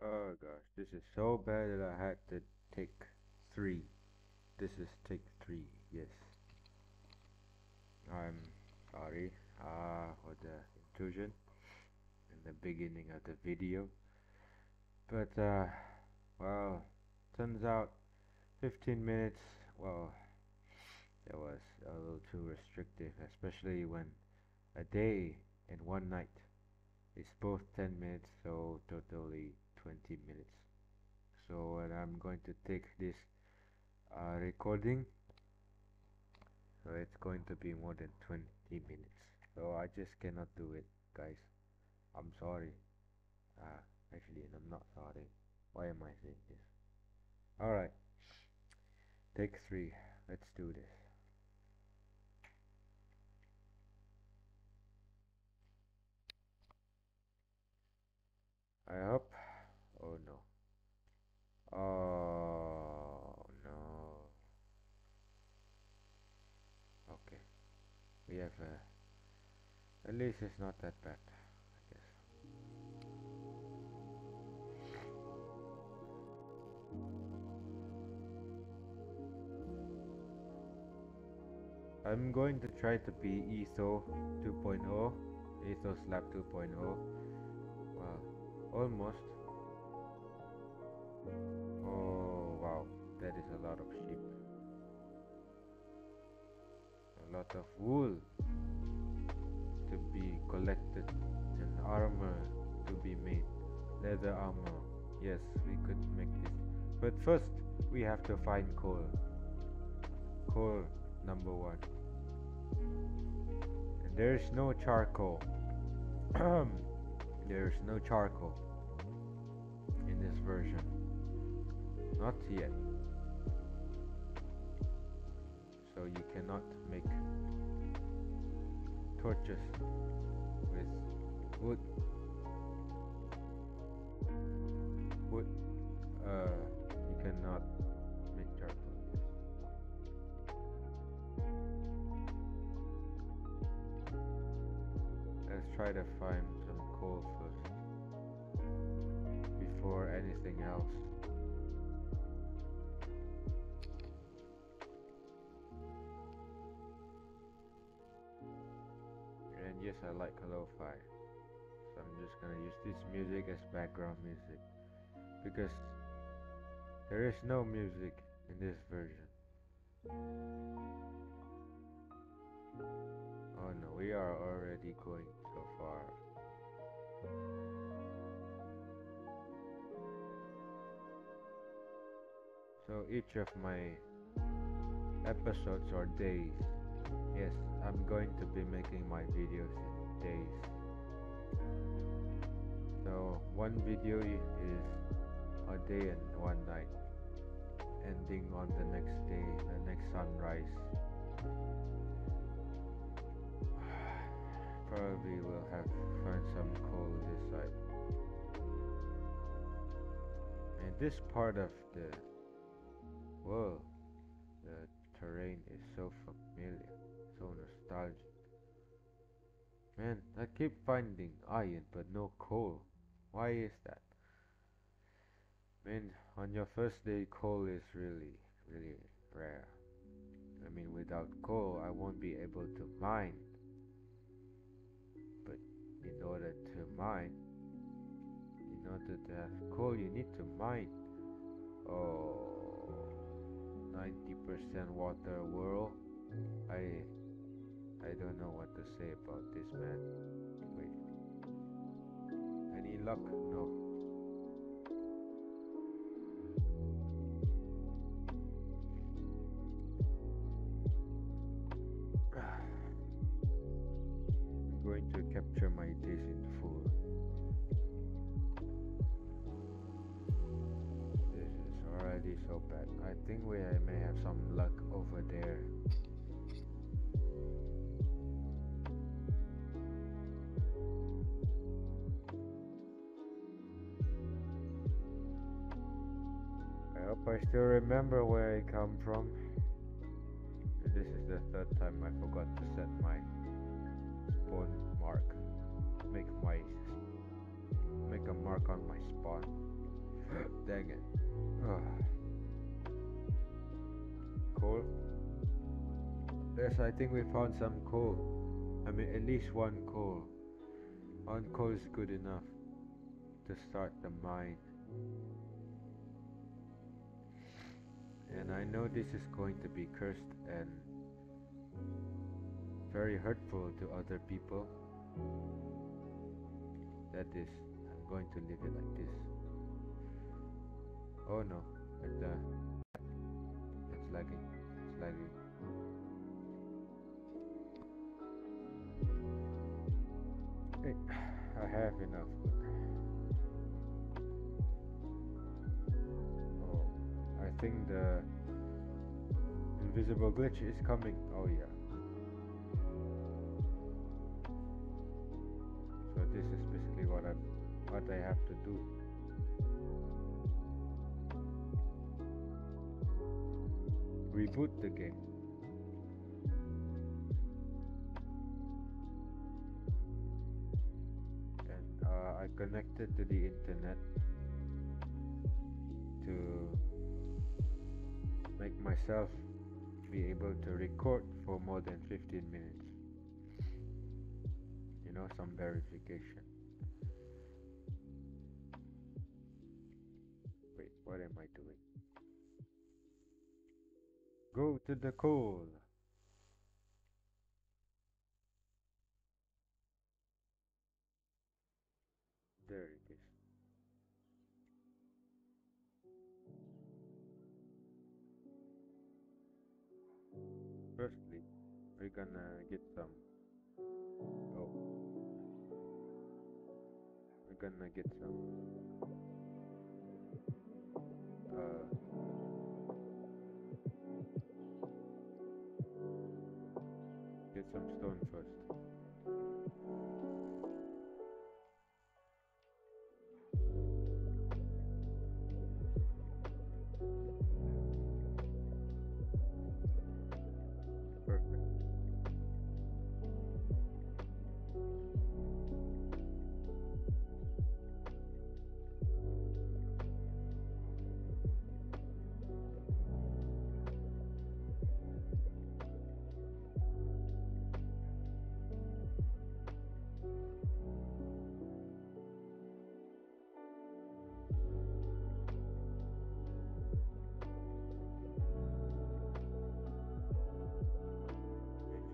Oh gosh, this is so bad that I had to take three. This is take three, yes. I'm sorry uh, for the intrusion in the beginning of the video. But, uh, well, turns out 15 minutes, well, that was a little too restrictive, especially when a day and one night is both 10 minutes, so totally 20 minutes. So when I'm going to take this uh, recording, so it's going to be more than 20 minutes. So I just cannot do it, guys. I'm sorry. Uh, actually, I'm not sorry. Why am I saying this? Alright. Take three. Let's do this. I hope. Oh no. Okay. We have uh, at least it's not that bad, I guess. I'm going to try to be ESO 2.0, ESO Lab 2.0. Well, almost. Oh wow, that is a lot of sheep. A lot of wool to be collected and armor to be made. Leather armor. Yes, we could make this. But first, we have to find coal. Coal number one. And there is no charcoal. there is no charcoal in this version. Not yet. So you cannot make torches with wood. Wood. Uh, you cannot make charcoal. Let's try to find some coal first before anything else. Yes, I like lo-fi. So I'm just gonna use this music as background music because there is no music in this version. Oh no, we are already going so far. So each of my episodes or days, yes, I'm going to be making my videos in days. So one video is a day and one night, ending on the next day, the next sunrise. Probably will have find some coal this side. And this part of the world, the terrain is so familiar, nostalgic. Man, I keep finding iron but no coal. Why is that? Man, on your first day, coal is really, really rare. I mean, without coal, I won't be able to mine. But in order to mine, in order to have coal, you need to mine. Oh, 90% water world. I, I don't know what to say about this man. Wait. Any luck? No. I still remember where I come from. This is the third time I forgot to set my spawn mark. Make my make a mark on my spawn. Dang it. Coal? Yes, I think we found some coal. I mean, at least one coal. One coal is good enough to start the mine. And I know this is going to be cursed and very hurtful to other people. That is, I'm going to leave it like this. Oh no, it, uh, it's lagging, it's lagging. Hey, I have enough Think the invisible glitch is coming. Oh yeah. So this is basically what I what I have to do. Reboot the game. And uh, I connected to the internet to make myself be able to record for more than 15 minutes. You know, some verification. Wait, what am I doing? Go to the coal.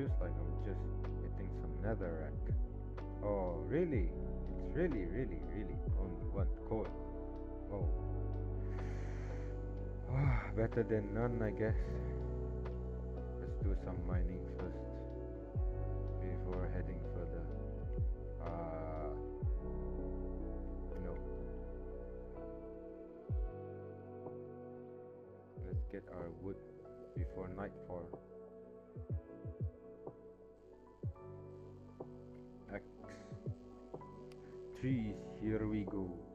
Feels like I'm just hitting some netherrack. Oh, really? It's really, really, really only one coil. Oh. Better than none, I guess. Let's do some mining first before heading further. Uh, no. Let's get our wood before nightfall. We go.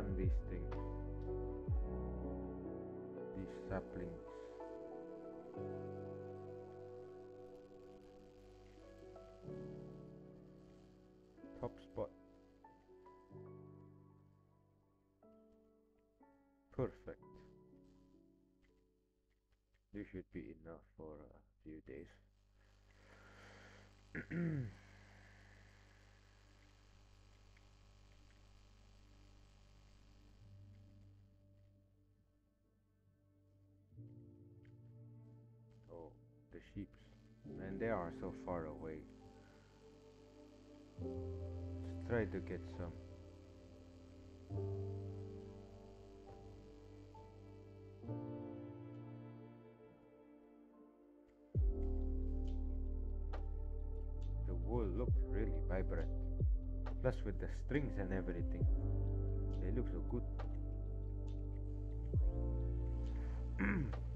Replant these things. These saplings. Top spot. Perfect. This should be enough for a few days. and they are so far away. Let's try to get some. The wool looked really vibrant, plus with the strings and everything. They look so good.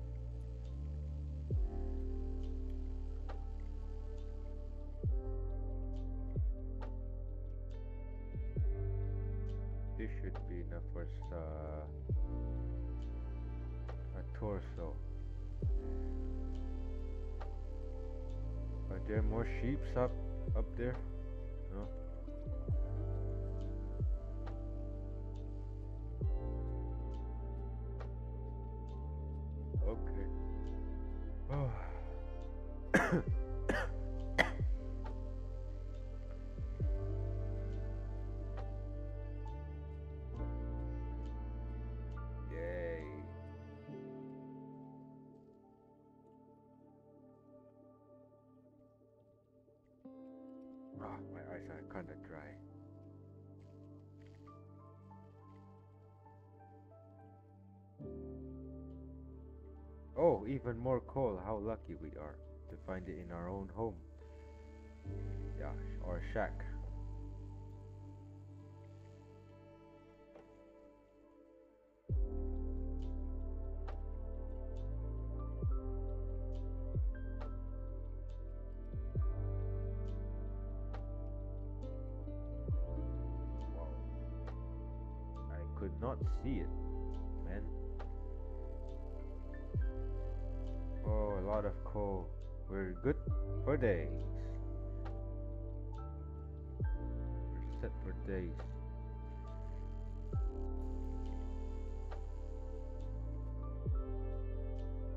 there are more sheeps up up there? Oh, even more coal. How lucky we are to find it in our own home. Yeah, or shack. I could not see it, lot of coal. We're good for days. We're set for days.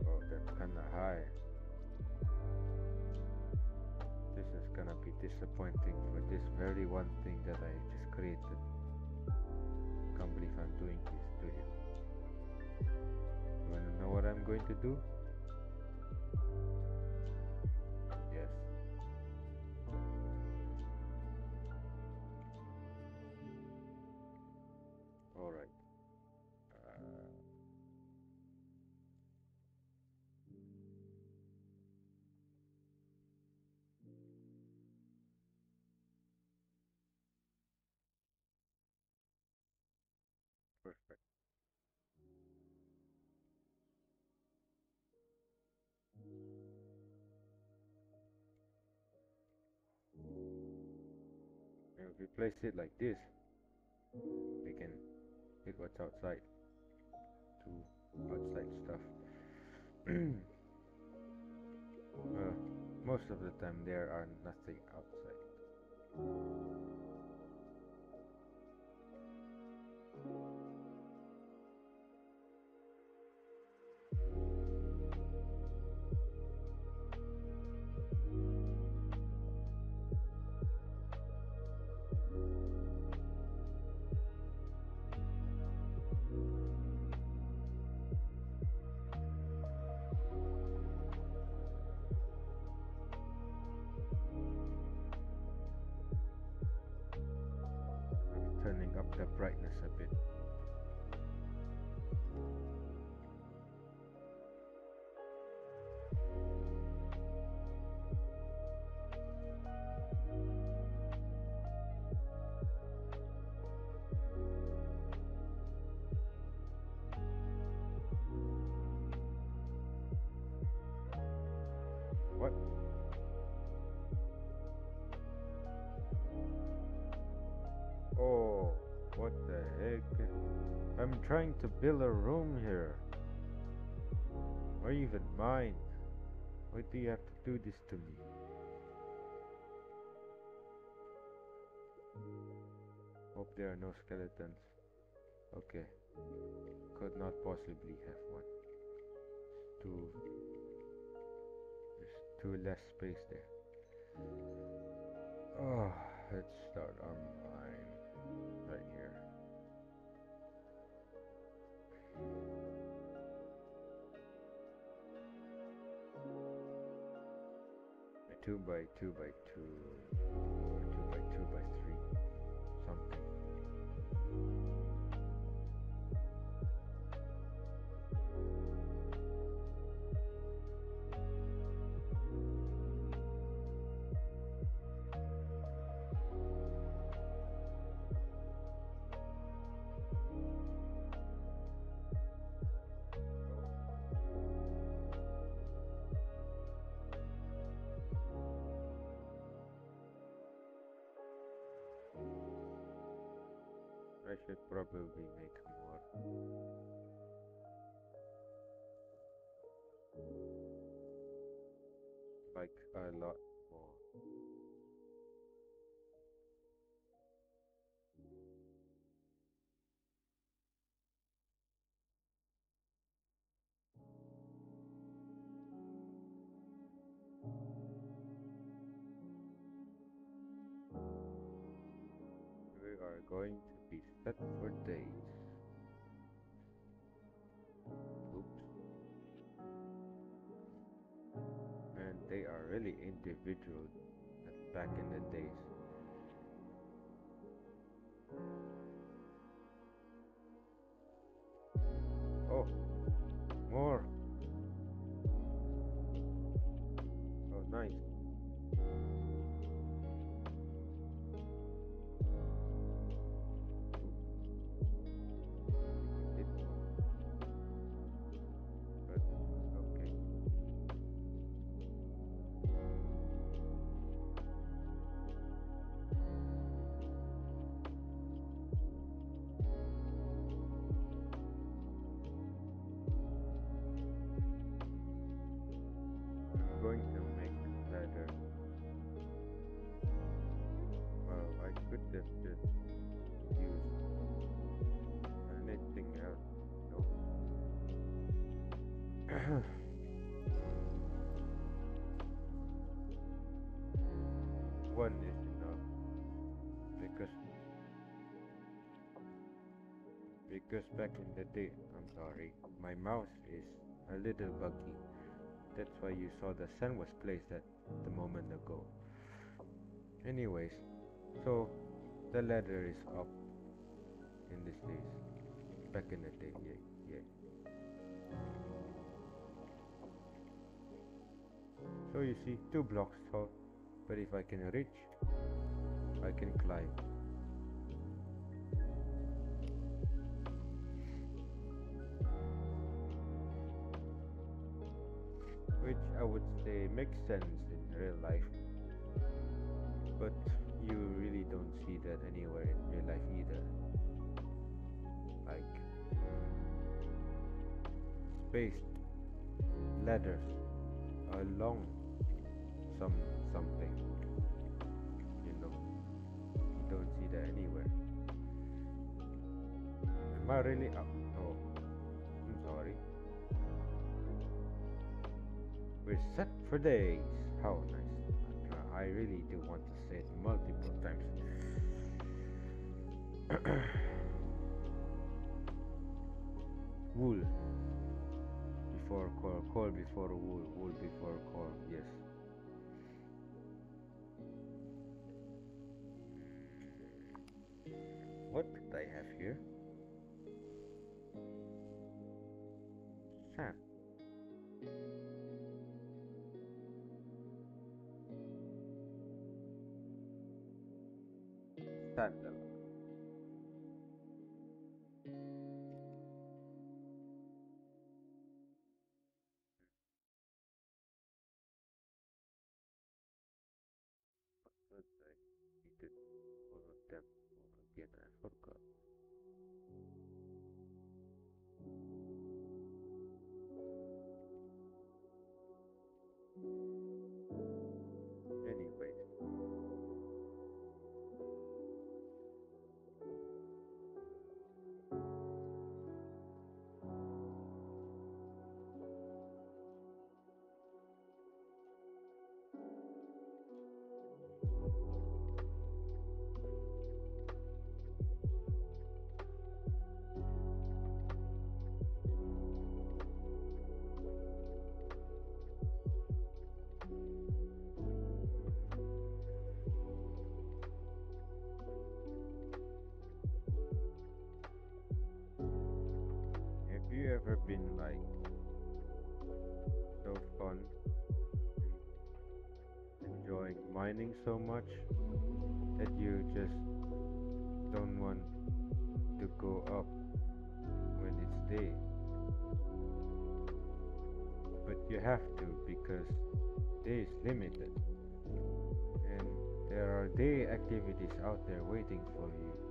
Oh, that's kinda high. This is gonna be disappointing for this very one thing that I just created. Can't believe I'm doing this to him. You wanna know what I'm going to do? Perfect. And if we place it like this, we can hit what's outside. To outside stuff. well, uh, most of the time there are nothing outside. Oh, what the heck? I'm trying to build a room here. Or even mine. Why do you have to do this to me? Hope there are no skeletons. Okay. Could not possibly have one. Too. There's too less space there. Oh, let's start our mine right here. A two by two by two, probably make more. Like a lot more. We are going to Oops. And they are really individual back in the days. One is enough because because back in the day, I'm sorry, my mouse is a little buggy. That's why you saw the sun was placed at the moment ago. Anyways, so the ladder is up in these days. Back in the day, yeah, So you see, two blocks tall, but if I can reach, I can climb. Which I would say makes sense in real life. But you really don't see that anywhere in real life either. Like spaced ladders along some something. You know. You don't see that anywhere. Am I really up? Oh, I'm sorry. We're set for days. How nice. I really do want to say it multiple times. wool before coal, coal before wool, wool before coal. Yes. Sandal. But so much that you just don't want to go up when it's day? But you have to because day is limited and there are day activities out there waiting for you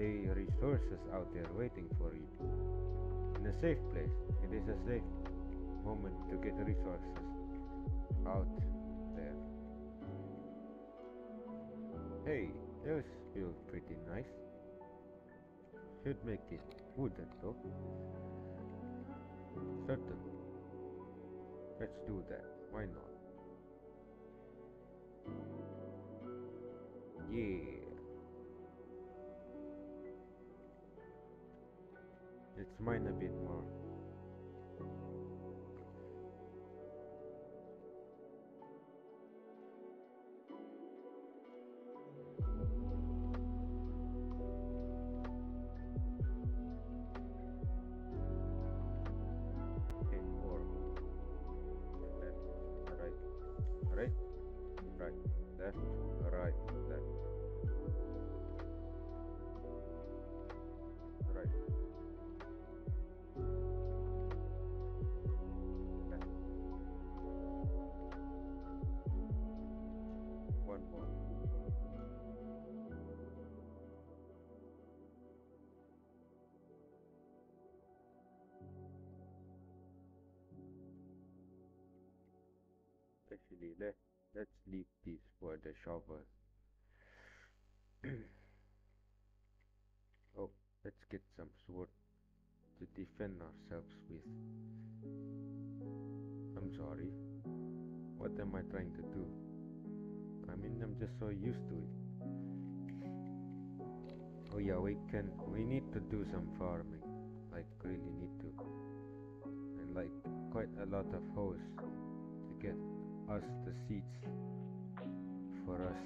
day resources out there waiting for you. In a safe place. It is a safe moment to get resources out Hey, those feel pretty nice. Should make it wooden though. Certainly. Let's do that. Why not? Yeah. Let's mine a bit more. Actually, let let's leave this for the shovel. oh, let's get some sword to defend ourselves with. I'm sorry. What am I trying to do? I mean, I'm just so used to it. Oh yeah, we can. We need to do some farming. Like really need to. And like quite a lot of hoes us the seeds for us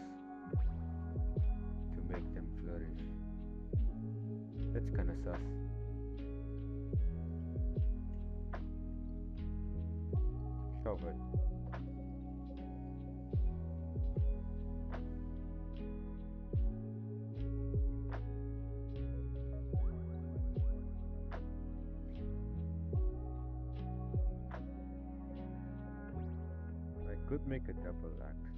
to make them flourish. That's kinda sus. Could make a double axe.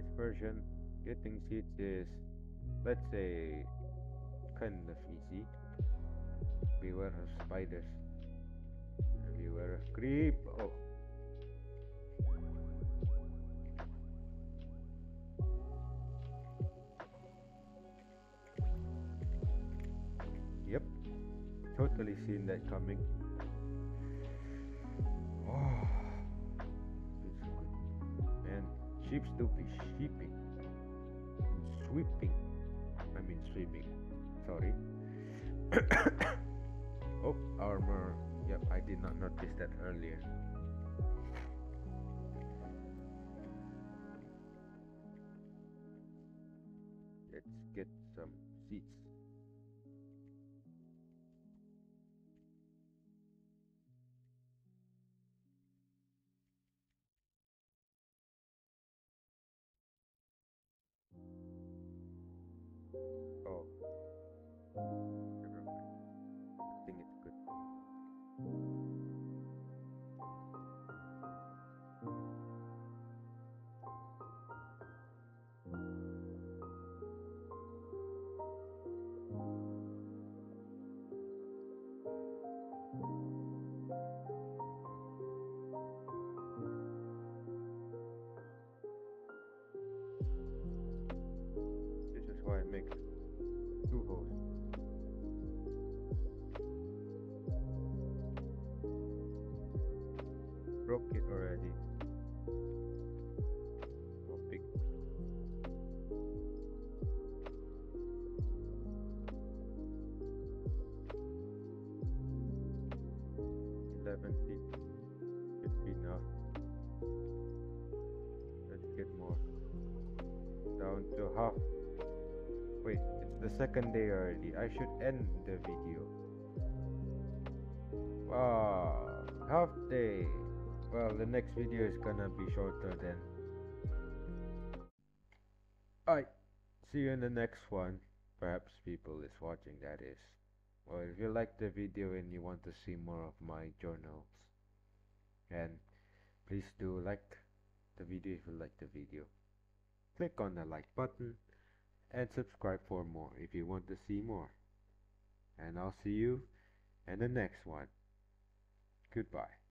This version, getting seats is, let's say, kind of easy. Beware of spiders. Beware of creep. Oh. Yep. Totally seen that coming. Sheep do be sheeping. Sweeping. I mean swimming. Sorry. oh, armor. Yep, I did not notice that earlier. Let's get some seeds. 70 should be enough let's get more down to half. Wait it's the second day already. I should end the video. Wow half day. Well the next video is gonna be shorter then. Alright see you in the next one. Perhaps people is watching that is. Well, if you like the video and you want to see more of my journals, and please do like the video if you like the video. Click on the like button and subscribe for more if you want to see more. And I'll see you in the next one. Goodbye.